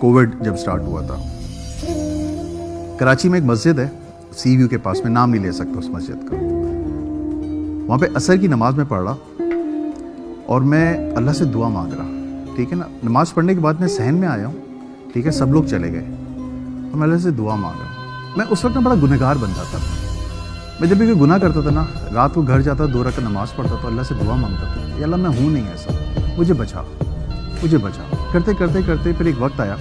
Covid जब start हुआ था। कराची में एक मस्जिद है सी व्यू के पास में, नाम नहीं ले सकता उस मस्जिद का। वहाँ पे असर की नमाज़ में पढ़ रहा और मैं अल्लाह से दुआ मांग रहा, ठीक है ना? नमाज़ पढ़ने के बाद मैं सहन में आया हूँ, ठीक है? सब लोग चले गए। और मैं अल्लाह से दुआ मांग रहा हूँ। मैं उस वक्त ना बड़ा गुनहगार बन जाता था। मैं जब भी कोई गुनाह करता था ना, रात को घर जाता, दो रकत नमाज़ पढ़ता था, अल्लाह से दुआ माँगता था अल्लाह मैं हूँ नहीं ऐसा, मुझे बचा मुझे बचा करते करते करते फिर एक वक्त आया।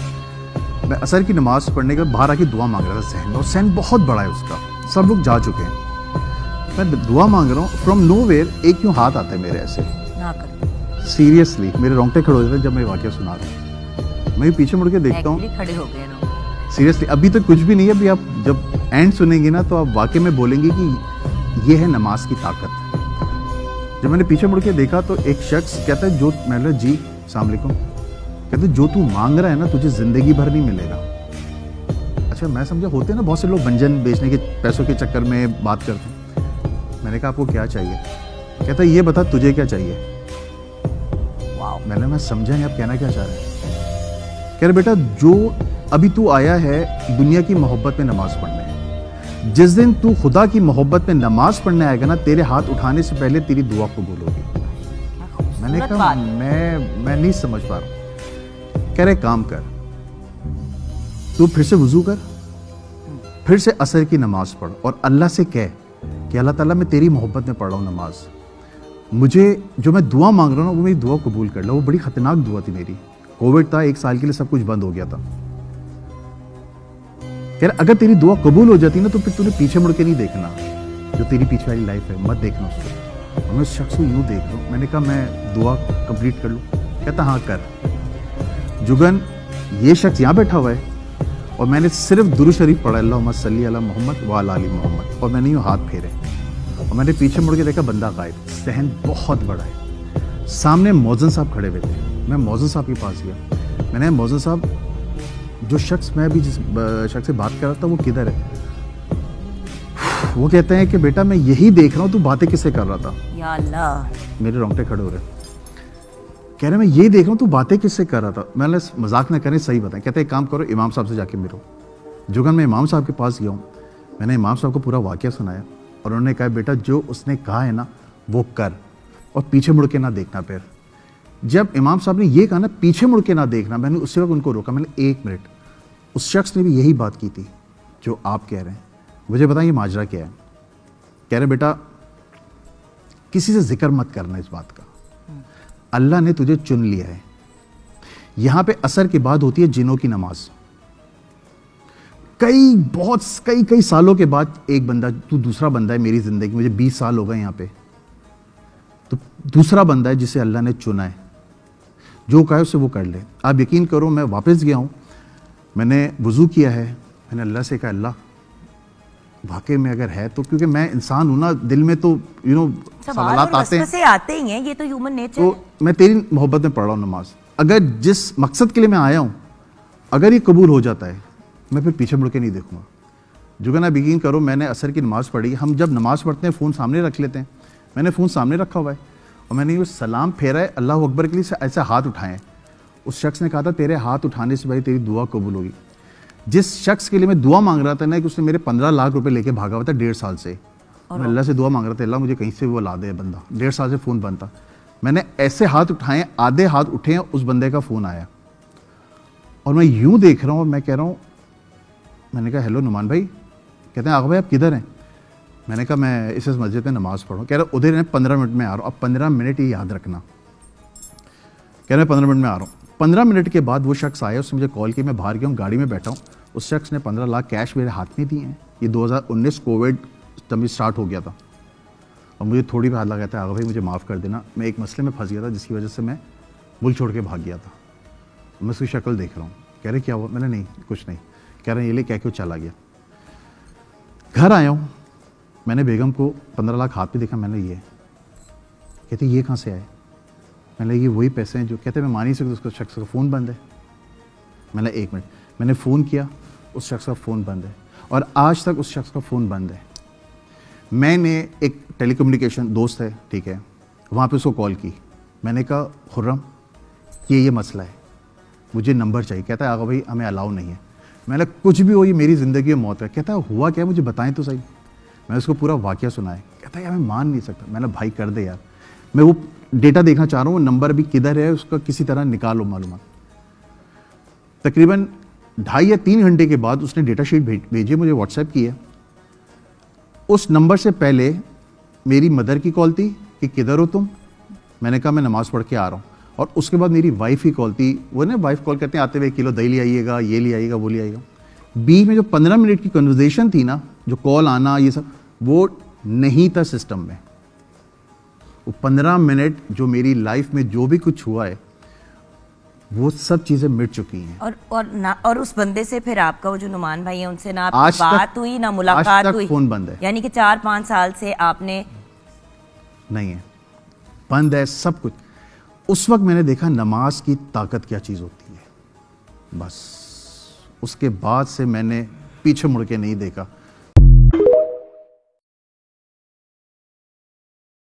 मैं असर की नमाज़ पढ़ने के बाद बाहर आके दुआ मांग रहा था सहन। और सहन बहुत बड़ा है उसका। सब लोग जा चुके हैं। मैं दुआ मांग रहा हूँ फ्रॉम नो वेयर एक यूँ हाथ आता है मेरे ऐसे। सीरियसली मेरे रोंगटे खड़े हो जाते हैं जब मैं वाक्य सुना रहा हूँ। मैं पीछे मुड़ के देखता हूँ। खड़े हो गए सीरियसली अभी तक कुछ भी नहीं है अभी आप जब एंड सुनेंगे ना तो आप वाकई में बोलेंगे कि ये है नमाज़ की ताकत। जब मैंने पीछे मुड़ के देखा तो एक शख्स कहता है जो मैं जी सलामकुम कहते जो तू मांग रहा है ना, तुझे ज़िंदगी भर नहीं मिलेगा। अच्छा मैं समझा, होते ना, बहुत से लोग व्यंजन बेचने के पैसों के चक्कर में बात करते हैं। मैंने कहा, आपको क्या चाहिए? कहता ये बता, तुझे क्या चाहिए? वाओ, मैंने मैं समझा नहीं, आप कहना क्या चाह रहे हैं? कह रहे, बेटा, जो अभी तू आया है, दुनिया की मोहब्बत में नमाज़ पढ़ने। जिस दिन तू खुदा की मोहब्बत में नमाज़ पढ़ने आएगा ना, तेरे हाथ उठाने से पहले तेरी दुआ होगी क्या मैंने कहा मैं मैं नहीं समझ पा रहा हूँ। कह रहे काम कर। तू फिर से वज़ू कर। फिर से असर की नमाज़ पढ़ और अल्लाह से कह कि अल्लाह ताला मैं तेरी मोहब्बत में पढ़ रहा हूँ नमाज़। मुझे जो मैं दुआ मांग रहा हूँ वो मेरी दुआ कबूल कर लो। वो बड़ी खतरनाक दुआ थी मेरी। कोविड था एक साल के लिए सब कुछ बंद हो गया था। कह रहा अगर तेरी दुआ कबूल हो जाती ना तो फिर तूने पीछे मुड़ के नहीं देखना। जो तेरी पीछे वाली लाइफ है मत देखना उसको। मैं उस शख्स को यूँ देख रहा हूँ मैंने कहा, मैं दुआ कंप्लीट कर लूँ। कहता हाँ कर। जुगन, ये शख्स यहाँ बैठा हुआ है और मैंने सिर्फ़ दुरू शरीफ पढ़ा अल्लाह सल्ली अला मोहम्मद वाल आली मोहम्मद। और मैंने यूँ हाथ फेरे। और मैंने पीछे मुड़ के देखा, बंदा गायब, सहन बहुत बड़ा है। सामने मौजन साहब खड़े हुए थे। मैं मौजन साहब के पास गया। मैंने मौजन साहब, जो शख्स मैं अभी जिस शख्स से बात कर रहा था, वो किधर है? वो कहते हैं कि बेटा मैं यही देख रहा हूँ तू बातें किससे कर रहा था? या अल्लाह। मेरे रोंगटे खड़े हो रहे कह रहे मैं ये देख रहा हूँ तू बातें किससे कर रहा था? मैंने मज़ाक ना करें सही बताएँ। कहते एक काम करो इमाम साहब से जाके मिलो। जुगन मैं इमाम साहब के पास गया हूँ। मैंने इमाम साहब को पूरा वाक्य सुनाया और उन्होंने कहा बेटा जो उसने कहा है ना वो कर और पीछे मुड़ के ना देखना फिर। जब इमाम साहब ने ये कहा ना पीछे मुड़ के ना देखना मैंने उसी वक्त उनको रोका। मैंने एक मिनट। उस शख्स ने भी यही बात की थी जो आप कह रहे हैं। मुझे बताइए माजरा क्या है? कह रहे बेटा, किसी से ज़िक्र मत करना इस बात का। अल्लाह ने तुझे चुन लिया है। यहाँ पे असर के बाद होती है जिनों की नमाज़। कई बहुत, कई कई सालों के बाद एक बंदा, तू दूसरा बंदा है मेरी ज़िंदगी, मुझे 20 साल हो गए यहाँ पे। तो दूसरा बंदा है जिसे अल्लाह ने चुना है। जो कहा उसे वो कर ले। आप यकीन करो, मैं वापस गया हूँ। मैंने वज़ू किया है। मैंने अल्लाह से कहा, अल्लाह वाकई में अगर है तो क्योंकि मैं इंसान हूँ ना दिल में तो यू नो सवाल आते हैं। से आते ही हैं ये तो ह्यूमन नेचर तो मैं तेरी मोहब्बत में पढ़ रहा हूँ नमाज़। अगर जिस मकसद के लिए मैं आया हूँ अगर ये कबूल हो जाता है मैं फिर पीछे मुड़ के नहीं देखूँगा। जुगन आप यकीन करो मैंने असर की नमाज़ पढ़ी हम जब नमाज़ पढ़ते हैं फ़ोन सामने रख लेते हैं। मैंने फ़ोन सामने रखा हुआ है और मैंने ये सलाम फेरा है अल्लाह अकबर के लिए ऐसे हाथ उठाए हैं। उस शख्स ने कहा था तेरे हाथ उठाने से भाई तेरी दुआ कबूल होगी। जिस शख्स के लिए मैं दुआ मांग रहा था ना कि उसने मेरे पंद्रह लाख रुपए लेके भागा हुआ था डेढ़ साल से। मैं अल्लाह से दुआ मांग रहा था अल्लाह मुझे कहीं से वो ला दे बंदा। डेढ़ साल से फ़ोन बंद था। मैंने ऐसे हाथ उठाए आधे हाथ उठे हैं उस बंदे का फ़ोन आया। और मैं यूँ देख रहा हूँ और मैं कह रहा हूँ मैंने कहा हेलो नुमान भाई। कहते हैं आगा भाई आप किधर हैं? मैंने कहा मैं इस मस्जिद में नमाज़ पढ़ूँ कह रहा उधर है पंद्रह मिनट में आ रहा हूँ। अब पंद्रह मिनट ही याद रखना। कह रहे हैं पंद्रह मिनट में आ रहा हूँ। पंद्रह मिनट के बाद वो शख्स आया उसने मुझे कॉल की मैं बाहर गया हूँ गाड़ी में बैठा हूँ। उस शख्स ने पंद्रह लाख कैश मेरे हाथ में दिए हैं। ये 2019 कोविड तब स्टार्ट हो गया था। और मुझे थोड़ी भी हाथ लगा था आगा, भाई मुझे माफ़ कर देना। मैं एक मसले में फंस गया था, जिसकी वजह से मैं मुल्क छोड़ के भाग गया था। मैं उसकी शक्ल देख रहा हूँ। कह रहे, क्या हुआ? मैंने, नहीं, कुछ नहीं। कह रहे, ये ले, कह क्यों चला गया। घर आया हूँ। मैंने बेगम को पंद्रह लाख हाथ में देखा, मैंने ये कहते, ये कहाँ से आए? मैंने ये वही पैसे हैं जो, कहते, मैं मान ही सकता, उसका शख्स का फ़ोन बंद है। मैंने एक मिनट मैंने फ़ोन किया, उस शख्स का फ़ोन बंद है। और आज तक उस शख्स का फ़ोन बंद है। मैंने एक टेलीकम्युनिकेशन दोस्त है, ठीक है, वहाँ पे उसको कॉल की। मैंने कहा, खुर्रम, ये ये मसला है। मुझे नंबर चाहिए। कहता है, आगा भाई, हमें अलाउ नहीं है। मैंने कुछ भी हो, ये मेरी ज़िंदगी में मौत है। कहता है, हुआ क्या मुझे बताएँ तो सही। मैं उसको पूरा वाक्य सुनाया कहता है, यार, मैं मान नहीं सकता। मैंने भाई, कर दे यार। मैं वो डेटा देखना चाह रहा हूँ, वो नंबर अभी किधर है, उसका किसी तरह निकालो मालूम तकरीबन ढाई या तीन घंटे के बाद उसने डेटा शीट भेजी मुझे व्हाट्सएप किया उस नंबर से पहले मेरी मदर की कॉल थी कि किधर हो तुम? मैंने कहा, मैं नमाज़ पढ़ के आ रहा हूँ। और उसके बाद मेरी वाइफ ही कॉल थी। वो ना वाइफ कॉल करते हैं, आते हुए किलो दही ले आइएगा, ये ले आइएगा, वो ले आइएगा। बीच में जो पंद्रह मिनट की कन्वर्जेशन थी ना, जो कॉल आना, ये सब, वो नहीं था सिस्टम में। वो पंद्रह मिनट जो मेरी लाइफ में जो भी कुछ हुआ है वो सब चीज़ें मिट चुकी हैं। और और ना और उस बंदे से फिर आपका वो जो नुमान भाई है उनसे ना आज आपकी बात हुई ना मुलाकात आज तक हुई? फ़ोन बंद है। यानी कि चार पाँच साल से आपने नहीं है। बंद है सब कुछ। उस वक्त मैंने देखा नमाज़ की ताकत क्या चीज़ होती है। बस। उसके बाद से मैंने पीछे मुड़ के नहीं देखा।